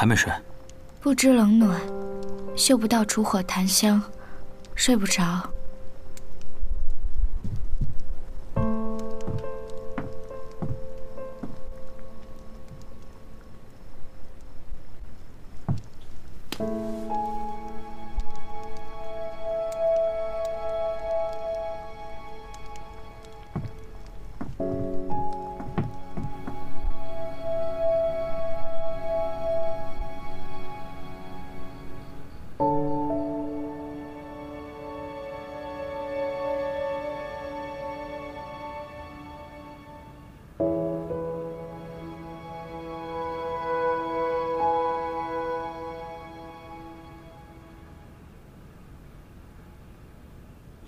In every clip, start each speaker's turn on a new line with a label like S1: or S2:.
S1: 还没睡？
S2: 不知冷暖，嗅不到烛火檀香，睡不着。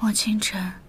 S2: 莫清晨。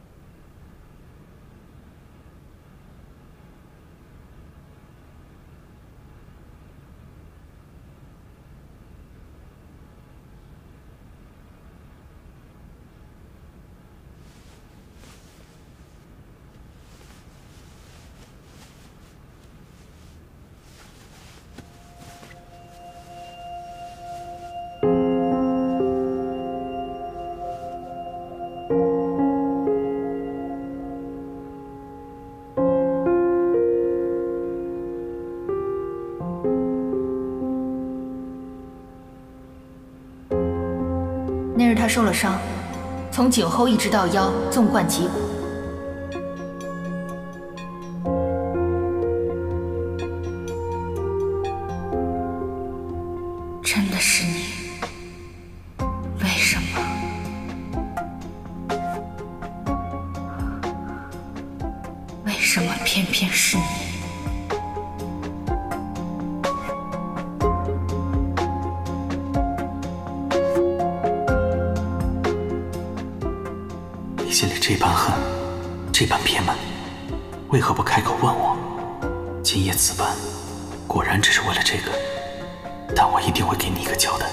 S3: 那日他受了伤，从颈后一直到腰，纵贯脊骨。
S2: 真的是你？为什么？为什么偏偏是你？
S1: 心里这般恨，这般憋闷，为何不开口问我？今夜此般，果然只是为了这个，但我一定会给你一个交代。